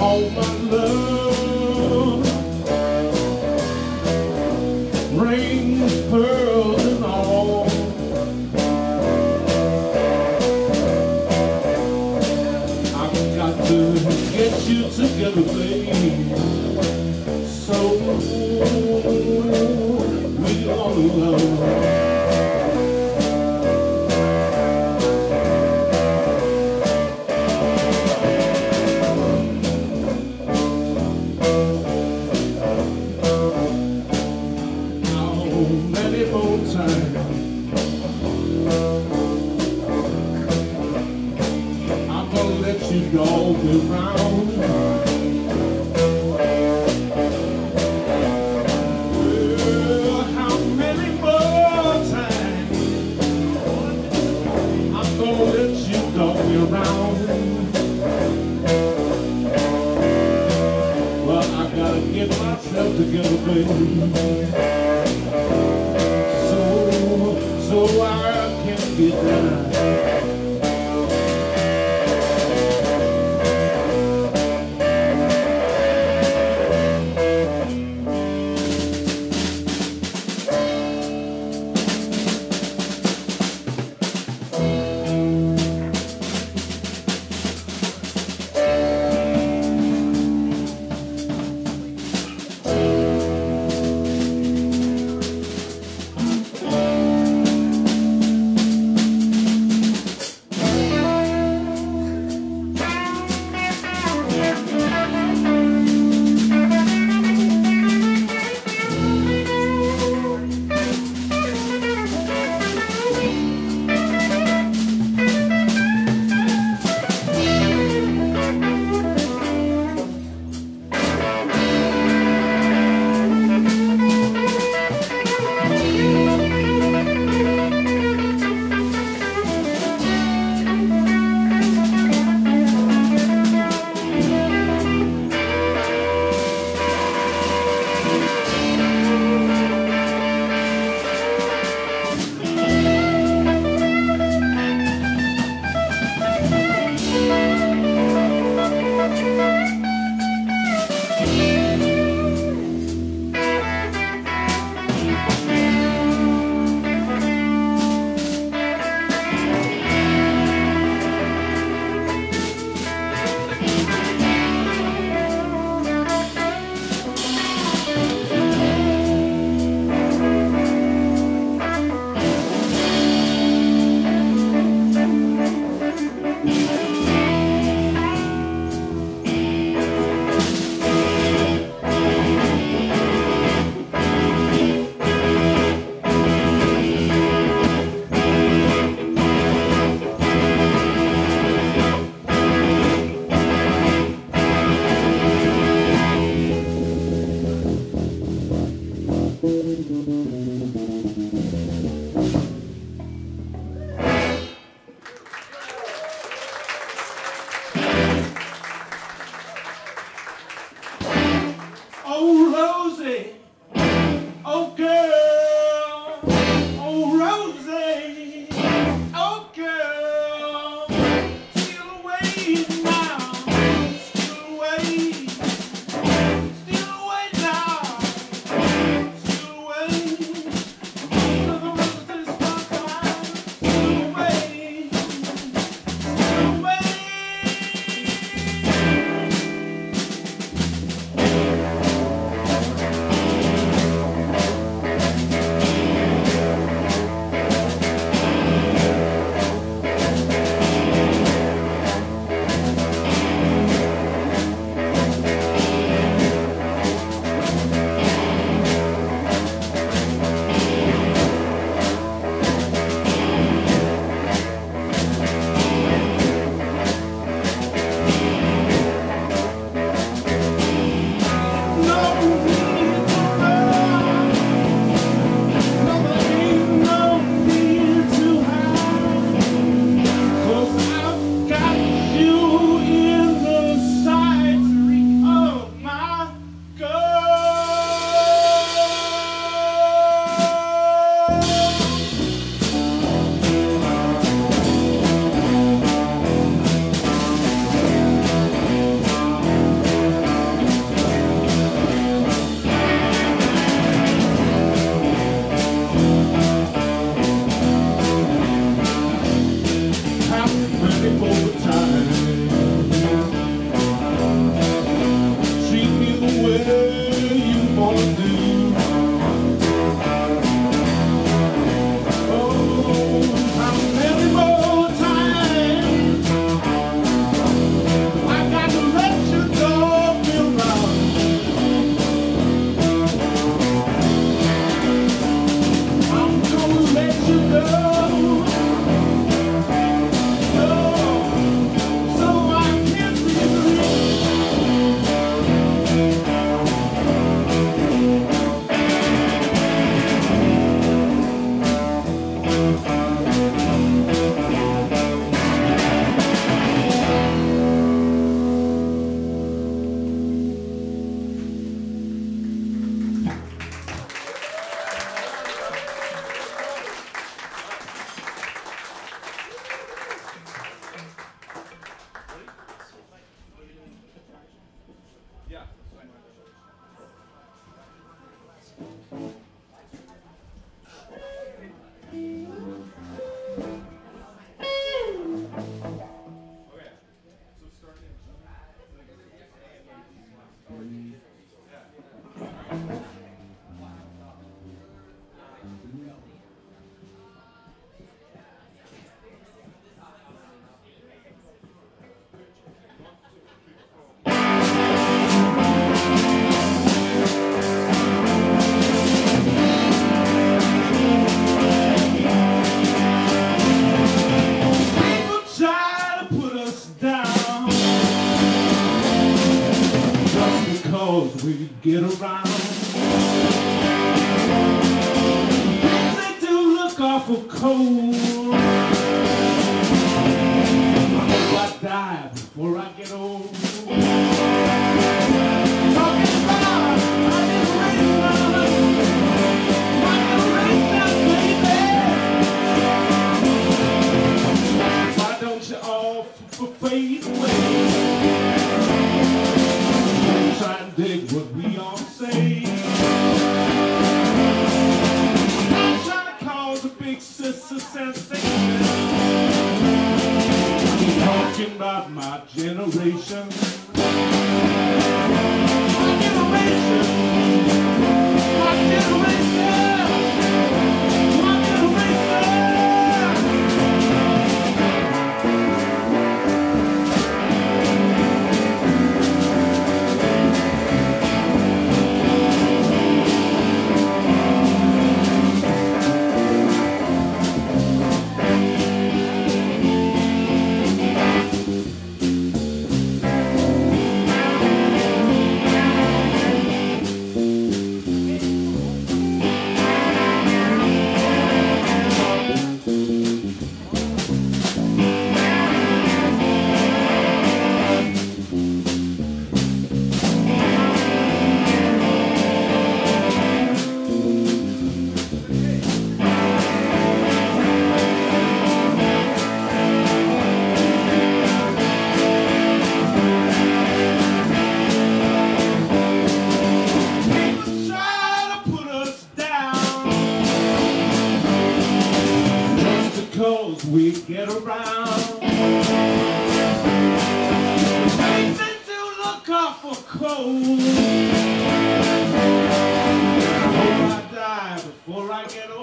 all my you get around. They do look awful cold. again.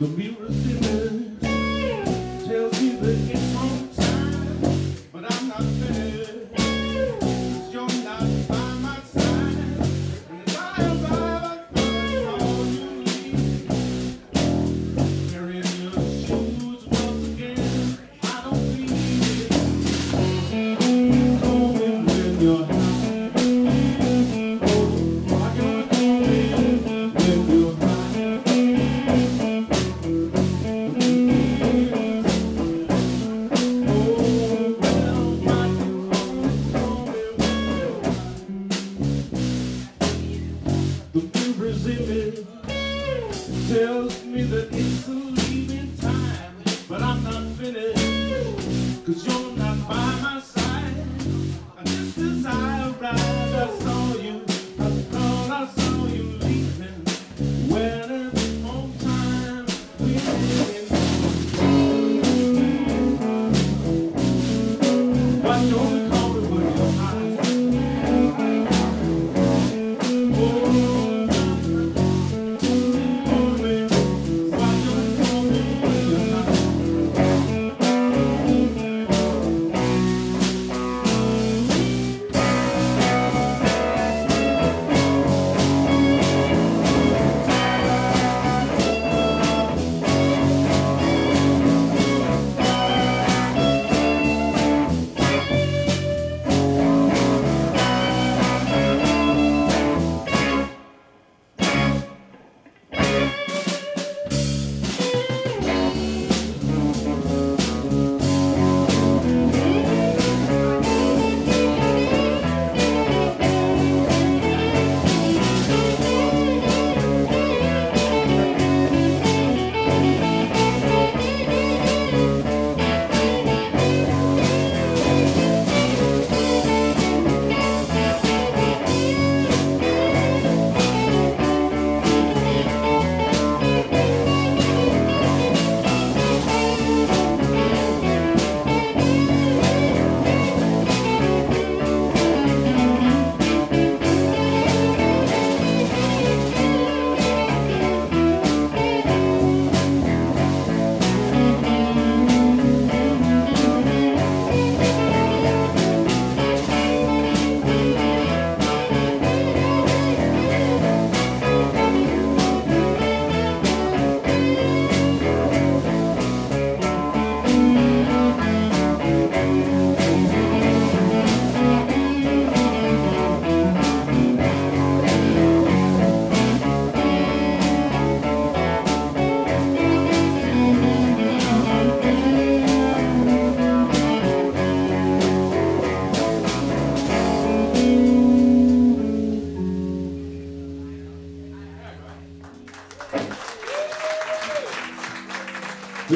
The music.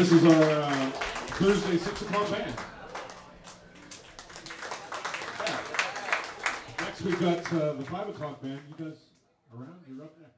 This is our uh, Thursday 6 o'clock band. Yeah. Next we've got uh, the 5 o'clock band. You guys around? You're up there.